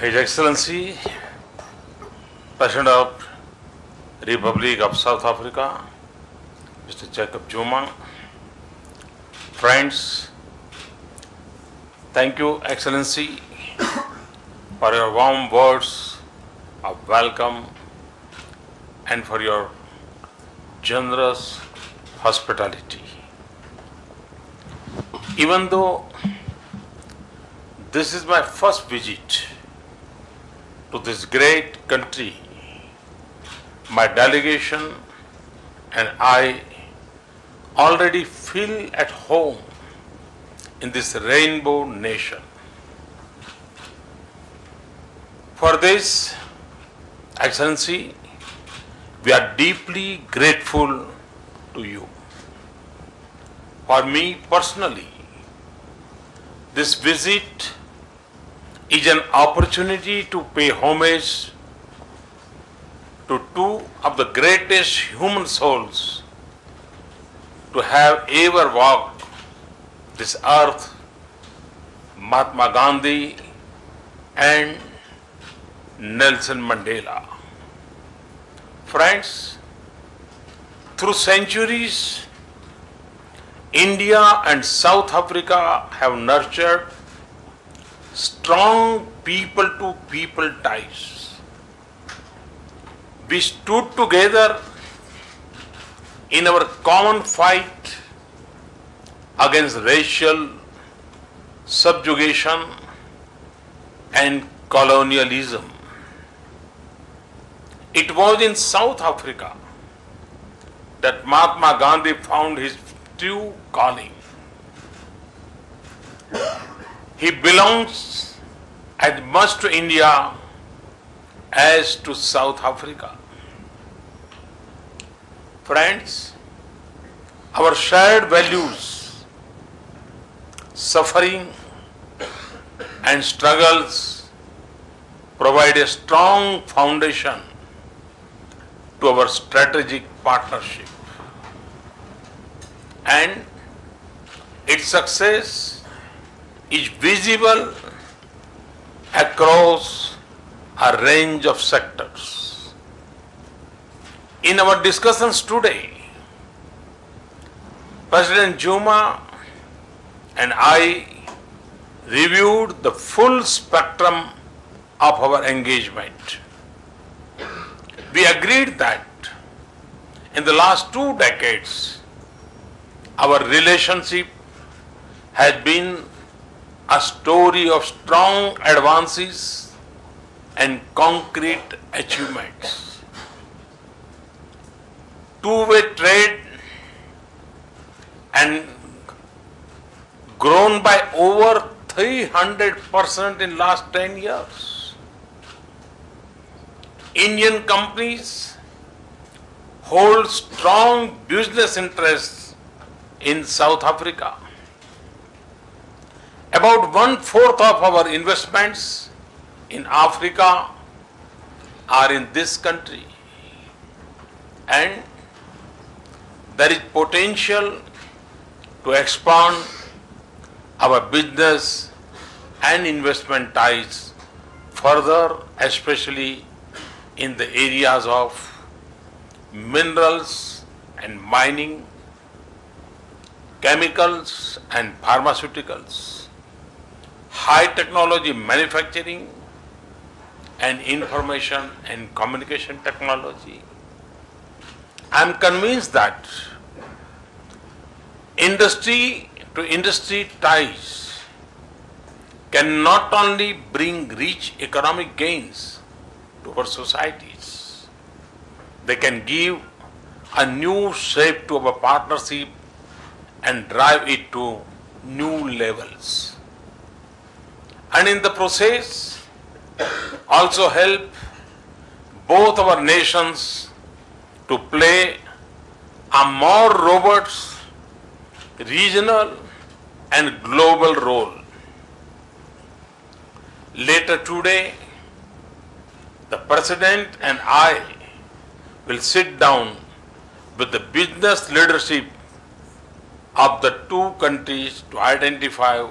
His Excellency, President of Republic of South Africa, Mr. Jacob Zuma, friends, thank you, Excellency, for your warm words of welcome and for your generous hospitality. Even though this is my first visit to this great country, my delegation and I already feel at home in this rainbow nation. For this, Excellency, we are deeply grateful to you. For me personally, this visit is an opportunity to pay homage to two of the greatest human souls to have ever walked this earth, Mahatma Gandhi and Nelson Mandela. Friends, through centuries, India and South Africa have nurtured strong people to people ties. We stood together in our common fight against racial subjugation and colonialism. It was in South Africa that Mahatma Gandhi found his true calling. He belongs as much to India as to South Africa. Friends, our shared values, suffering, and struggles provide a strong foundation to our strategic partnership. And its success is visible across a range of sectors. In our discussions today, President Zuma and I reviewed the full spectrum of our engagement. We agreed that in the last two decades, our relationship has been a story of strong advances and concrete achievements. Two-way trade and grown by over 300% in last 10 years. Indian companies hold strong business interests in South Africa. About one fourth of our investments in Africa are in this country. And there is potential to expand our business and investment ties further, especially in the areas of minerals and mining, chemicals and pharmaceuticals, high technology manufacturing, and information and communication technology. I am convinced that industry to industry ties can not only bring rich economic gains to our societies, they can give a new shape to our partnership and drive it to new levels. And in the process, also help both our nations to play a more robust regional and global role. Later today, the President and I will sit down with the business leadership of the two countries to identify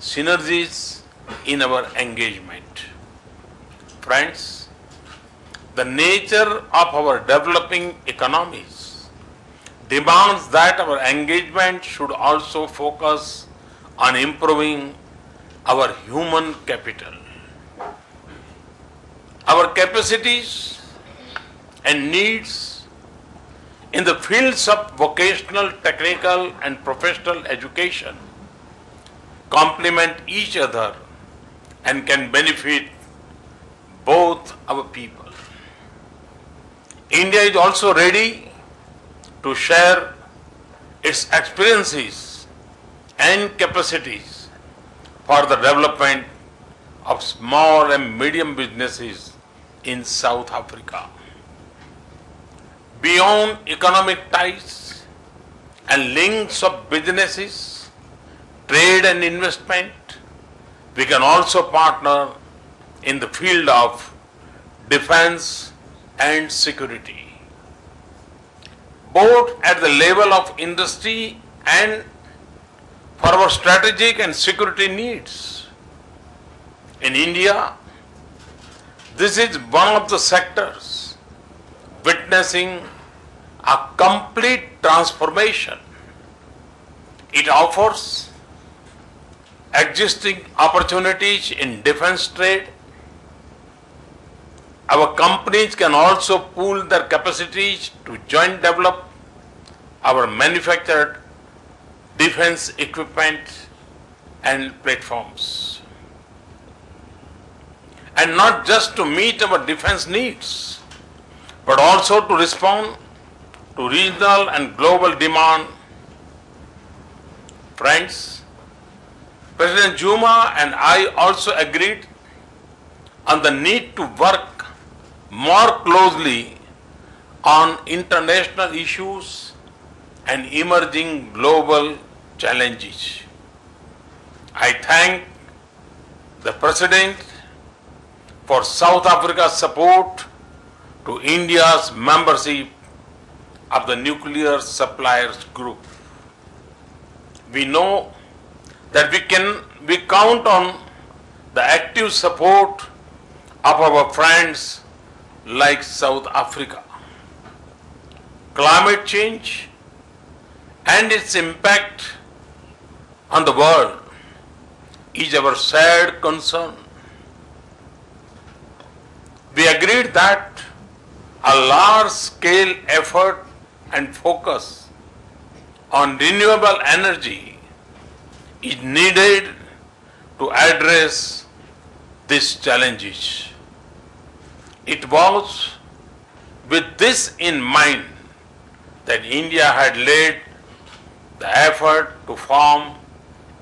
synergies in our engagement. Friends, the nature of our developing economies demands that our engagement should also focus on improving our human capital. Our capacities and needs in the fields of vocational, technical, and professional education complement each other and can benefit both our people. India is also ready to share its experiences and capacities for the development of small and medium businesses in South Africa. Beyond economic ties and links of businesses, trade and investment, we can also partner in the field of defense and security. Both at the level of industry and for our strategic and security needs. In India, this is one of the sectors witnessing a complete transformation. It offers existing opportunities in defense trade. Our companies can also pool their capacities to joint develop our manufactured defense equipment and platforms. And not just to meet our defense needs, but also to respond to regional and global demand. Friends, President Zuma and I also agreed on the need to work more closely on international issues and emerging global challenges. I thank the President for South Africa's support to India's membership of the Nuclear Suppliers Group. We know that we can we count on the active support of our friends like South Africa. Climate change and its impact on the world is our shared concern. We agreed that a large scale effort and focus on renewable energy is needed to address these challenges. It was with this in mind that India had led the effort to form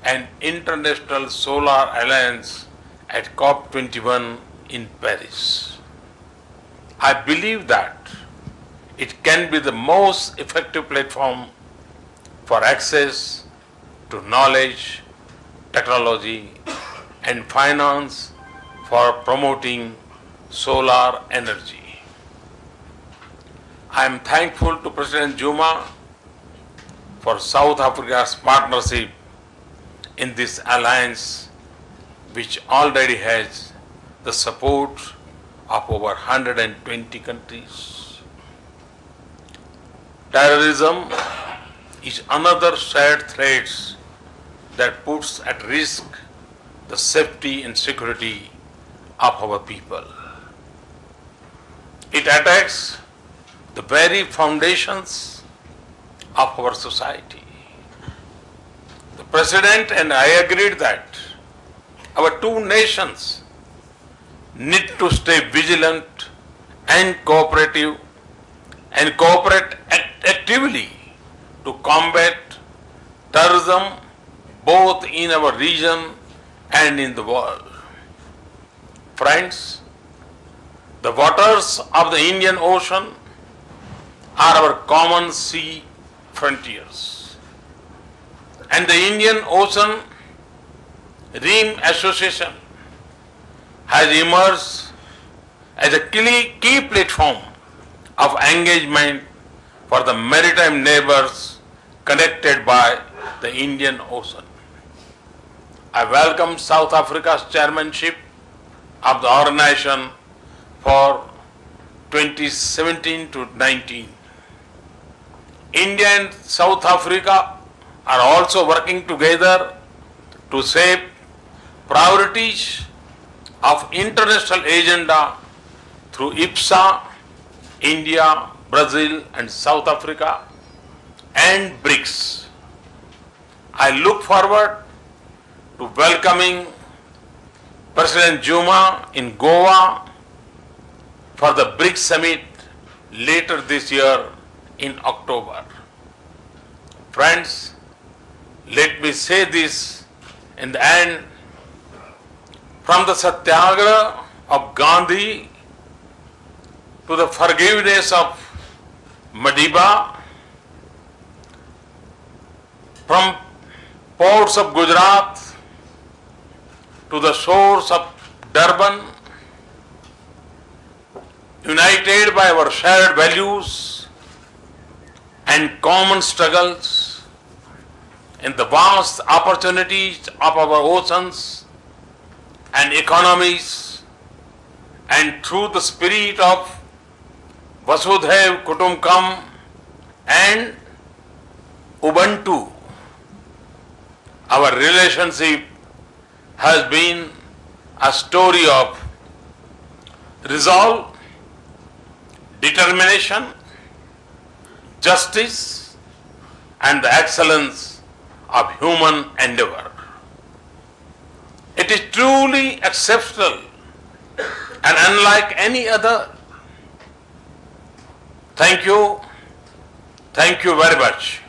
an international solar alliance at COP21 in Paris. I believe that it can be the most effective platform for access to knowledge, technology, and finance for promoting solar energy. I am thankful to President Zuma for South Africa's partnership in this alliance, which already has the support of over 120 countries. Terrorism is another shared threat that puts at risk the safety and security of our people. It attacks the very foundations of our society. The President and I agreed that our two nations need to stay vigilant and cooperative and cooperate act- actively to combat terrorism both in our region and in the world. Friends, the waters of the Indian Ocean are our common sea frontiers. And the Indian Ocean Rim Association has emerged as a key, platform of engagement for the maritime neighbors connected by the Indian Ocean. I welcome South Africa's chairmanship of the organization for 2017 to 19. India and South Africa are also working together to shape priorities of international agenda through IBSA, India, Brazil and South Africa and BRICS. I look forward to welcoming President Zuma in Goa for the BRICS summit later this year in October. Friends, let me say this in the end from the satyagraha of Gandhi to the forgiveness of Madiba, from ports of Gujarat to the shores of Durban, united by our shared values and common struggles in the vast opportunities of our oceans and economies and through the spirit of Vasudhaiv Kutumbakam and Ubuntu, our relationship has been a story of resolve, determination, justice, and the excellence of human endeavor. It is truly exceptional and unlike any other. Thank you. Thank you very much.